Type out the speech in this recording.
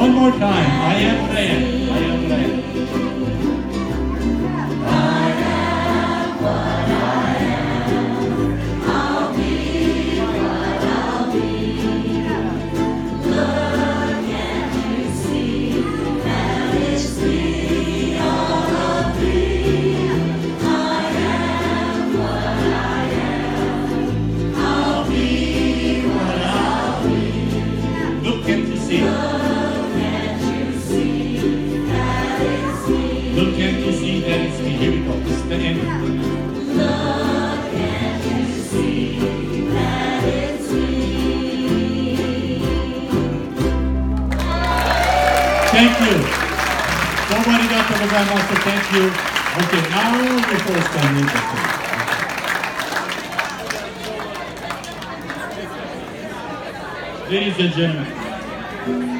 One more time. I am praying. I am praying. I am what I am. I'll be what I'll be. Look and you see that it's me, all of me. I am what I am. I'll be what I'll be. Look and you see. Thank you. Nobody got the Grandmaster, thank you. Okay, now the first time. Ladies and gentlemen,